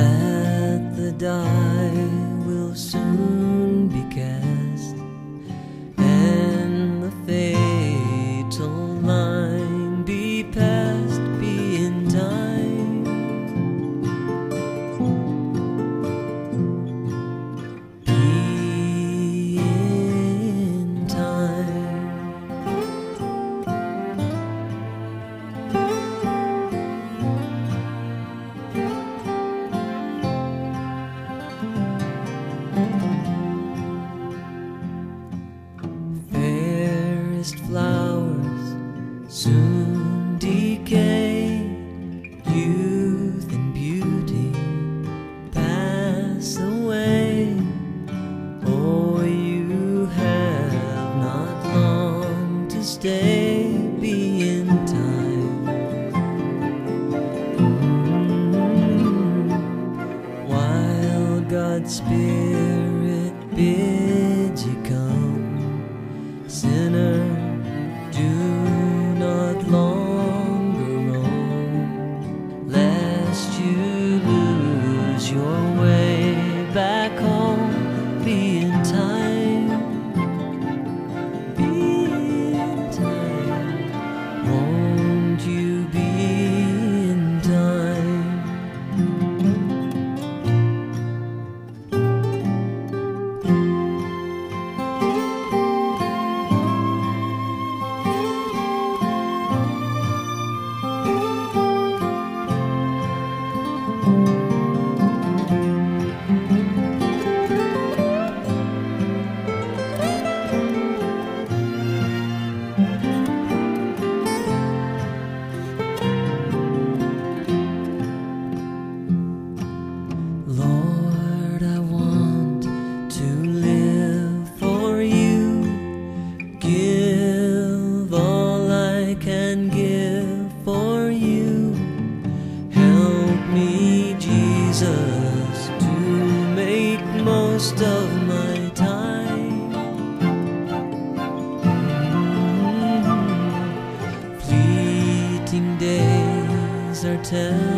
that Tuesday be in time? Mm-hmm. While God's Spirit bids you come, Jesus to make most of my time. Mm -hmm. Fleeting days are temporary.